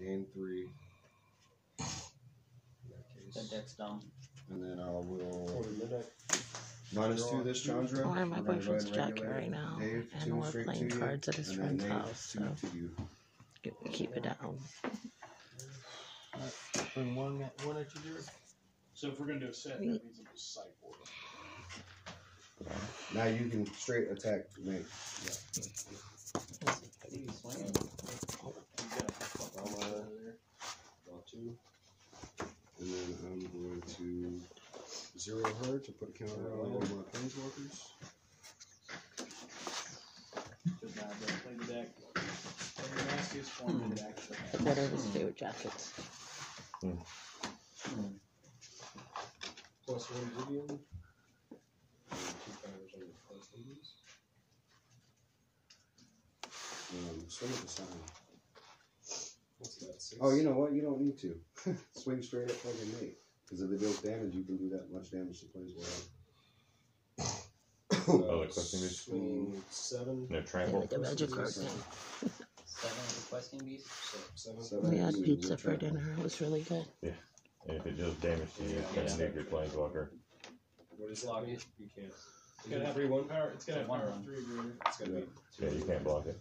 gain three. In that That deck's dumb. And then I will Order midnight. minus two this Chandra. Or my We're boyfriend's ahead jacket right now, Dave, and two we're playing cards at his friend's Nate, house, so you. get- keep it down. Bring one, one at you, Jared. So if we're gonna do a set, that means it's a sideboard. Now you can straight attack Nate. I to zero her to put a counter on all of my planeswalkers. Does not play the deck. Play the nastiest form of the deck. What are his favorite jackets? Plus one Gideon. And two counters on the plus these. Um, swing at the sign. What's that? Six? Oh, you know what? You don't need to. Swing straight up like a Nate. Because if it deals damage, you can do that much damage to planeswalker. Oh, the question is- Swing seven. No Yeah, trample. like a magic card thing. Seven questing beast. So, seven. Seven. We had pizza for dinner. It was really good. And if it deals damage to you, it's gonna Yeah. nuke your planeswalker. What is lock? You can't. It's gonna have three one. power. It's gonna have One power three or greater. It's gonna be. Yeah, you can't block it.